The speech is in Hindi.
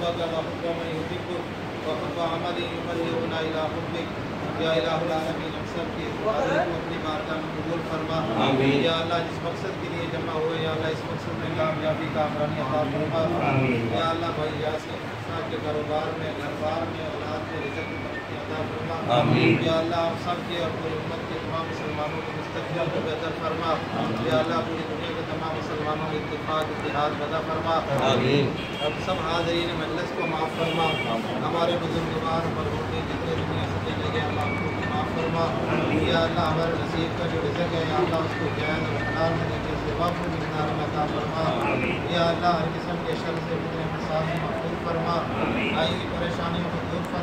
हुब्ब मन युहिब्बुक व हुब्ब अमल युबल्लिगुना इला हुब्बिक या इलाहुल आलमीन हम सब की को अपनी बारगाह में कबूल फरमा। या अल्लाह जिस मकसद के लिए जमा हुए या अल्लाह इस मकसद में कामयाबी का अमरानी अता फरमा। या अल्लाह भाई साहब के कारोबार में घर बार में औलाद में बरकत अता फरमा। या अल्लाह हम सब के और पूरी उम्मत के तमाम मुसलमानों के मुस्तकबिल को बेहतर फरमा या अल्लाह पूरी तमाम मुसलमानों के इत्तेफाक इत्तेहाद पैदा फरमा। अब सब हाजरीन मजलिस को माफ़ फरमा। हमारे बुजुर्गवार मरहूम जितने दुनिया से चले गए उनको भी माफ़ फरमा। या अल्लाह हमारे नसीब का जो रिजक है या अल्लाह उसको जायज़ और हलाल में देके से वापस मिकदार में अता फरमा। या अल्लाह हर किस्म के शर से फसाद से महफूज फरमा। आई हुई परेशानियों को दूर फरमा।